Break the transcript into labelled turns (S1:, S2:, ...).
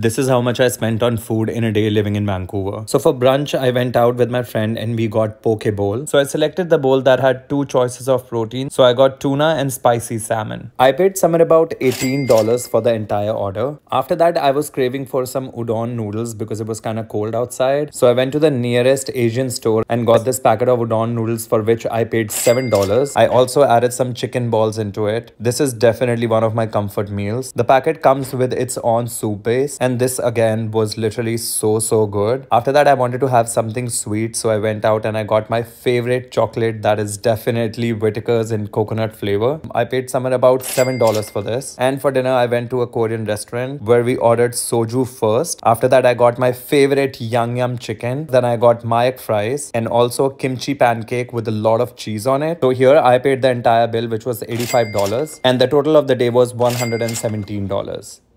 S1: This is how much I spent on food in a day living in Vancouver. So for brunch, I went out with my friend and we got poke bowl. So I selected the bowl that had two choices of protein. So I got tuna and spicy salmon. I paid somewhere about $18 for the entire order. After that, I was craving for some udon noodles because it was kind of cold outside. So I went to the nearest Asian store and got this packet of udon noodles for which I paid $7. I also added some chicken balls into it. This is definitely one of my comfort meals. The packet comes with its own soup base and this again was literally so so good. After that I wanted to have something sweet so I went out and I got my favorite chocolate that is definitely Whittaker's in coconut flavor. I paid somewhere about $7 for this and for dinner I went to a Korean restaurant where we ordered soju first. After that I got my favorite yangnyeom chicken. Then I got Mayak fries and also kimchi pancake with a lot of cheese on it. So here I paid the entire bill which was $85 and the total of the day was $117.